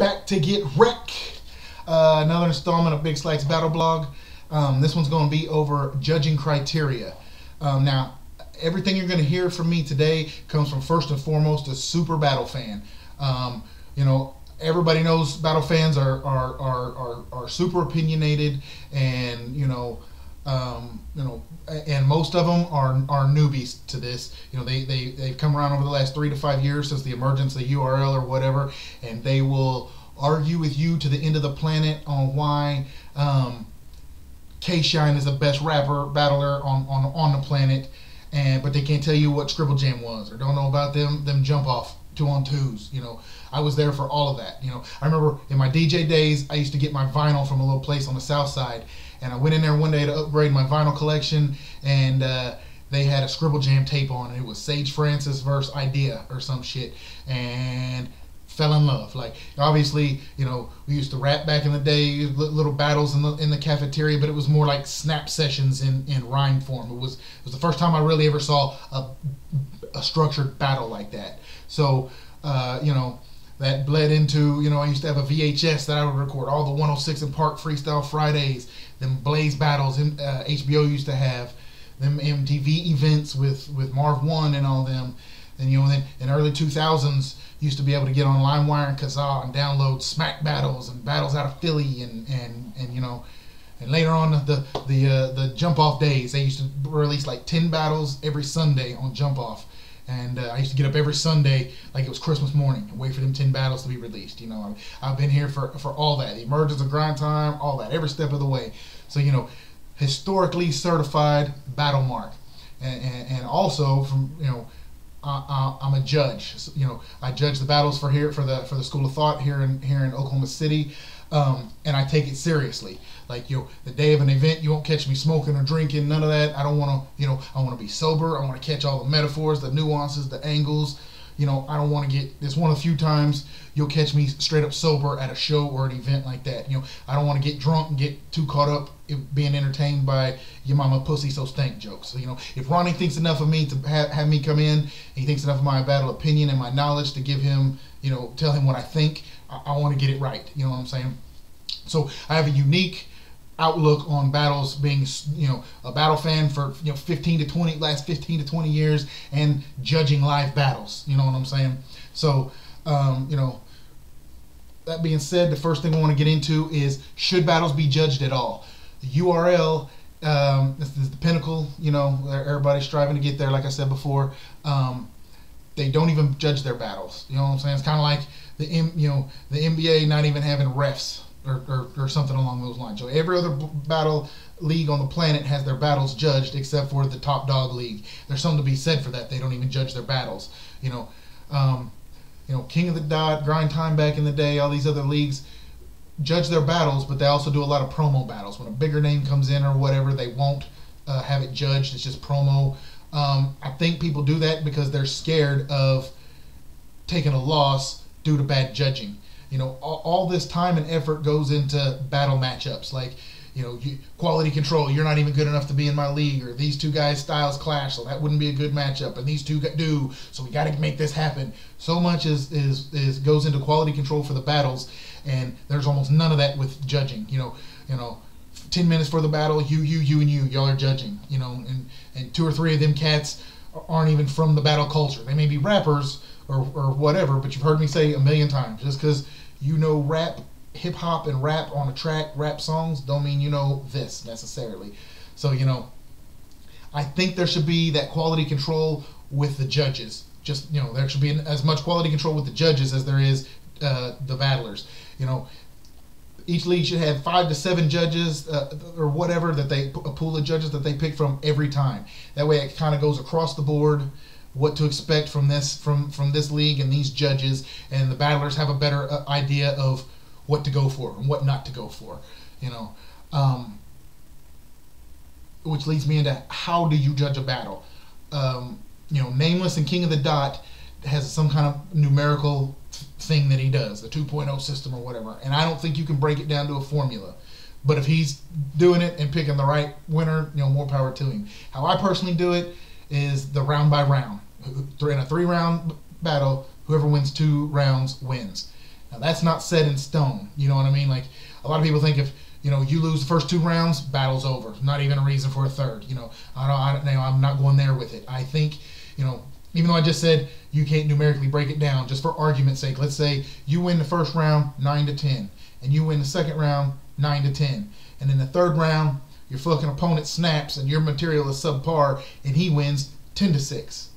back to get wreck. Uh, another installment of Big Slacks Battle Blog. Um, this one's going to be over judging criteria. Um, now, everything you're going to hear from me today comes from first and foremost a super battle fan. Um, you know, everybody knows battle fans are are, are, are, are super opinionated and you know um, you know and most of them are are newbies to this you know they, they they've come around over the last three to five years since the emergence of the URL or whatever and they will argue with you to the end of the planet on why um, K Shine is the best rapper battler on, on on the planet, and but they can't tell you what Scribble Jam was or don't know about them them jump off two on twos. You know, I was there for all of that. You know, I remember in my DJ days, I used to get my vinyl from a little place on the south side, and I went in there one day to upgrade my vinyl collection, and uh, they had a Scribble Jam tape on, it was Sage Francis versus Eyedea or some shit, and fell in love. Like obviously, you know, we used to rap back in the day, little battles in the in the cafeteria, but it was more like snap sessions in in rhyme form. It was it was the first time I really ever saw a a structured battle like that. So, uh, you know, that bled into, you know, I used to have a VHS that I would record all the 106 & Park Freestyle Fridays, them Blaze battles uh, HBO used to have, them MTV events with, with Marv Won and all them. And, you know, then in early 2000s, used to be able to get on LimeWire and Kazaa and download smack battles and battles out of Philly and, and, and you know, and later on the the uh, the jump off days, they used to release like ten battles every Sunday on jump off. And uh, I used to get up every Sunday like it was Christmas morning and wait for them 10 battles to be released. You know, I've, been here for, for all that. The emergence of Grind Time, all that, every step of the way. So, you know, historically certified battle mark. And, and, and also from, you know, uh, I'm a judge. So, you know, I judge the battles for here for the for the School of Thought here in here in Oklahoma City um, and I take it seriously. Like you know, the day of an event, you won't catch me smoking or drinking. None of that. I don't want to. You know, I want to be sober. I want to catch all the metaphors, the nuances, the angles. You know, I don't want to get. This one of the few times you'll catch me straight up sober at a show or an event like that. You know, I don't want to get drunk and get too caught up being entertained by your mama pussy so stank jokes. So, you know, if Ronnie thinks enough of me to have, have me come in, he thinks enough of my battle opinion and my knowledge to give him, you know, tell him what I think. I, I want to get it right. You know what I'm saying? So I have a unique outlook on battles being you know a battle fan for you know 15 to 20 last 15 to 20 years and judging live battles you know what i'm saying? So um, you know that being said the first thing i want to get into is should battles be judged at all? The URL um, this is the pinnacle you know everybody's striving to get there like i said before. Um, they don't even judge their battles you know what i'm saying? It's kind of like the you know the nba not even having refs or, or, or, something along those lines. So every other battle league on the planet has their battles judged except for the top dog league. There's something to be said for that. They don't even judge their battles. You know, um, you know, King of the Dot, Grind Time back in the day, all these other leagues judge their battles, but they also do a lot of promo battles. When a bigger name comes in or whatever, they won't uh, have it judged. It's just promo. Um, I think people do that because they're scared of taking a loss due to bad judging you know all, all this time and effort goes into battle matchups. Like you know you, quality control you're not even good enough to be in my league or these two guys styles clash so that wouldn't be a good matchup and these two do so we got to make this happen. So much is, is is goes into quality control for the battles and there's almost none of that with judging you know you know 10 minutes for the battle you you you and you y'all are judging you know and and two or three of them cats aren't even from the battle culture. They may be rappers or, or whatever but you've heard me say a million times just because you know rap, hip hop, and rap on a track, rap songs, don't mean you know this necessarily. So, you know, I think there should be that quality control with the judges. Just, you know, there should be as much quality control with the judges as there is uh, the battlers. You know, each league should have five to seven judges uh, or whatever that they a pool of judges that they pick from every time. That way, it kind of goes across the board what to expect from this from from this league and these judges, and the battlers have a better uh, idea of what to go for and what not to go for. You know, um, which leads me into how do you judge a battle? Um, you know, Nameless and King of the Dot has some kind of numerical thing that he does, the 2.0 system or whatever, and I don't think you can break it down to a formula. But if he's doing it and picking the right winner, you know, more power to him. How I personally do it is the round by round. In a three round battle, whoever wins two rounds wins. Now that's not set in stone. You know what I mean? Like a lot of people think if you know you lose the first two rounds, battle's over. Not even a reason for a third. You know, I don't. I don't know, I'm not going there with it. I think you know. Even though I just said you can't numerically break it down, just for argument's sake, let's say you win the first round nine to ten, and you win the second round nine to ten, and in the third round your fucking opponent snaps and your material is subpar, and he wins ten to six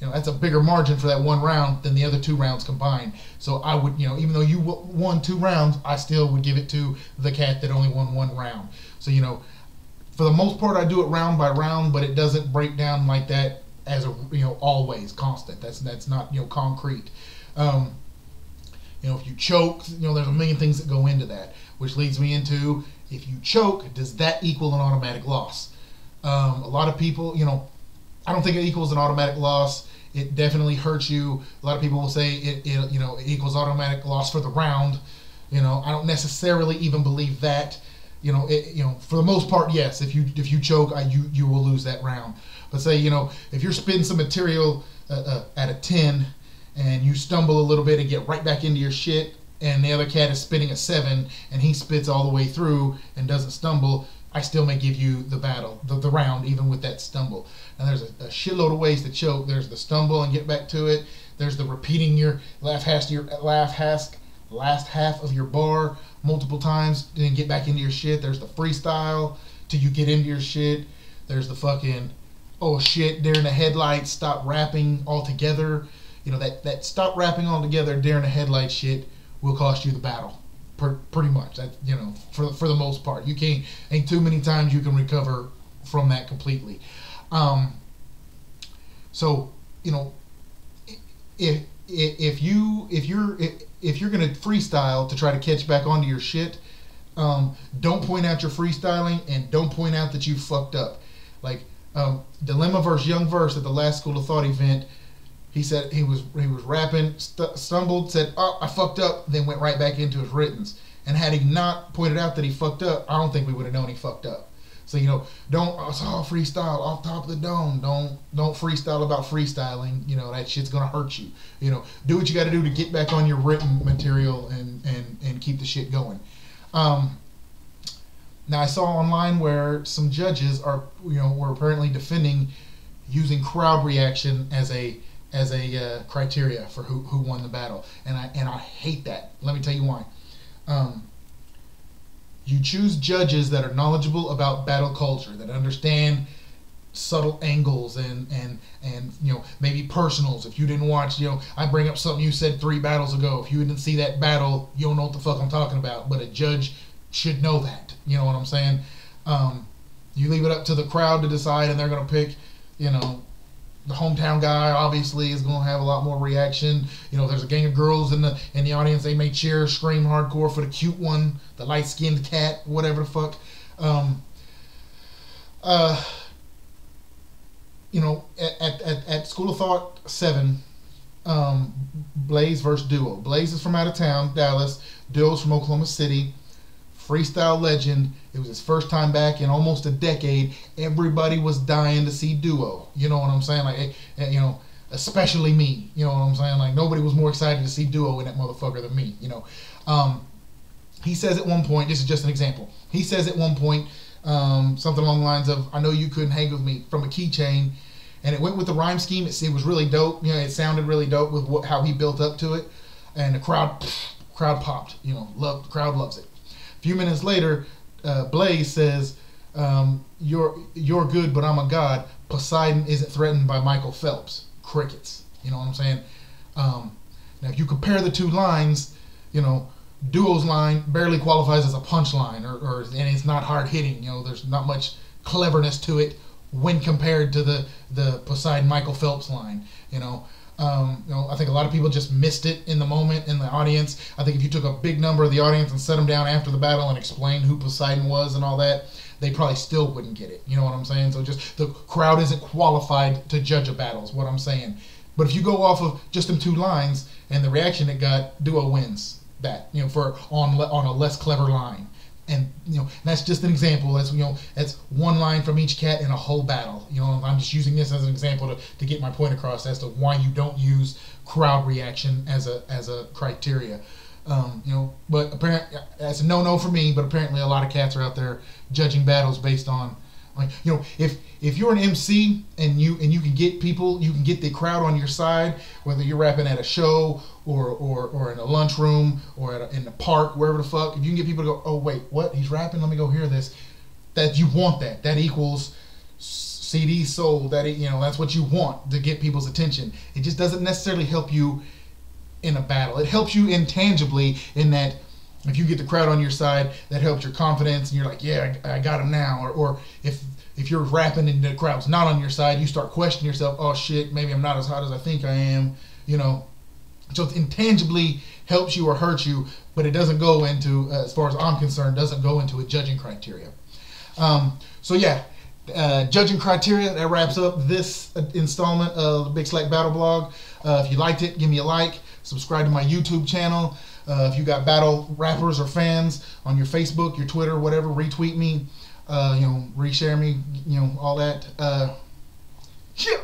you know that's a bigger margin for that one round than the other two rounds combined. So I would, you know, even though you won two rounds, I still would give it to the cat that only won one round. So you know, for the most part, I do it round by round, but it doesn't break down like that as a you know always constant. That's that's not you know concrete. Um, you know, if you choke, you know, there's a million things that go into that, which leads me into if you choke, does that equal an automatic loss? Um, a lot of people, you know, I don't think it equals an automatic loss it definitely hurts you. A lot of people will say it, it you know it equals automatic loss for the round. You know, I don't necessarily even believe that. You know, it, you know, for the most part, yes. If you if you choke, I, you you will lose that round. But say you know if you're spitting some material uh, uh, at a ten and you stumble a little bit and get right back into your shit, and the other cat is spitting a seven and he spits all the way through and doesn't stumble, I still may give you the battle, the, the round, even with that stumble. Now, there's a, a, shitload of ways to choke. There's the stumble and get back to it. There's the repeating your last half, your laugh half, last half of your bar multiple times, then get back into your shit. There's the freestyle till you get into your shit. There's the fucking oh shit during the headlights, stop rapping altogether. You know that that stop rapping altogether during the headlight shit will cost you the battle per, pretty much. That you know, for for the most part, you can't ain't too many times you can recover from that completely. Um, so you know, if if you if you're if you're gonna freestyle to try to catch back onto your shit, um, don't point out your freestyling and don't point out that you fucked up. Like um, Dilemma versus Young Verse at the last School of Thought event he said he was he was rapping, st- stumbled, said, "Oh, I fucked up," then went right back into his writtens. And had he not pointed out that he fucked up, I don't think we would have known he fucked up. So you know, don't it's all freestyle off top of the dome. Don't don't freestyle about freestyling. You know that shit's gonna hurt you. You know, do what you got to do to get back on your written material and and and keep the shit going. Um, now I saw online where some judges are you know were apparently defending using crowd reaction as a as a uh, criteria for who, who won the battle, and I and I hate that. Let me tell you why. Um, you choose judges that are knowledgeable about battle culture, that understand subtle angles and and and you know maybe personals. If you didn't watch, you know, I bring up something you said three battles ago. If you didn't see that battle, you don't know what the fuck I'm talking about. But a judge should know that. You know what I'm saying? Um, you leave it up to the crowd to decide, and they're gonna pick, you know, the hometown guy obviously is going to have a lot more reaction. You know, there's a gang of girls in the in the audience. They may cheer, scream hardcore for the cute one, the light skinned cat, whatever the fuck. Um, uh, you know, at, at, at School of Thought seven, um, Blaze versus Duo. Blaze is from out of town, Dallas. Duo's from Oklahoma City freestyle legend. It was his first time back in almost a decade. Everybody was dying to see Duo. You know what I'm saying? Like, eh, eh, you know, especially me. You know what I'm saying? Like, nobody was more excited to see Duo in that motherfucker than me. You know, um, he says at one point. This is just an example. He says at one point um, something along the lines of, "I know you couldn't hang with me" from a keychain. And it went with the rhyme scheme. It, it was really dope. You know, it sounded really dope with what, how he built up to it, and the crowd, crowd popped. You know, love, crowd loves it. A few minutes later, uh, Blaze says, um, "You're you're good, but I'm a god." Poseidon isn't threatened by Michael Phelps. Crickets. You know what I'm saying? Um, now, if you compare the two lines, you know, Duo's line barely qualifies as a punchline, or, or and it's not hard hitting. You know, there's not much cleverness to it when compared to the the Poseidon Michael Phelps line. You know, um, you know, I think a lot of people just missed it in the moment in the audience. I think if you took a big number of the audience and set them down after the battle and explained who Poseidon was and all that, they probably still wouldn't get it. You know what I'm saying? So just the crowd isn't qualified to judge a battle. Is what I'm saying. But if you go off of just them two lines and the reaction it got, Duo wins that. You know, for on on a less clever line and you know that's just an example that's you know that's one line from each cat in a whole battle you know i'm just using this as an example to, to get my point across as to why you don't use crowd reaction as a as a criteria Um, you know, but apparently that's a no-no for me. But apparently, a lot of cats are out there judging battles based on, like, you know, if if you're an MC and you and you can get people, you can get the crowd on your side, whether you're rapping at a show or or, or in a lunchroom or a, in the park, wherever the fuck. If you can get people to go, oh wait, what? He's rapping. Let me go hear this. That you want that. That equals CD sold. That you know that's what you want to get people's attention. It just doesn't necessarily help you in a battle. It helps you intangibly in that if you get the crowd on your side, that helps your confidence, and you're like, yeah, I, I got him now. Or, or if if you're rapping and the crowd's not on your side, you start questioning yourself. Oh shit, maybe I'm not as hot as I think I am. You know, so it intangibly helps you or hurts you, but it doesn't go into, uh, as far as I'm concerned, doesn't go into a judging criteria. Um, so yeah, uh, judging criteria that wraps up this installment of the Big Slack Battle Blog. Uh, if you liked it, give me a like. Subscribe to my YouTube channel. Uh, if you got battle rappers or fans on your Facebook, your Twitter, whatever, retweet me. Uh, you know, reshare me. You know, all that. Uh, yeah.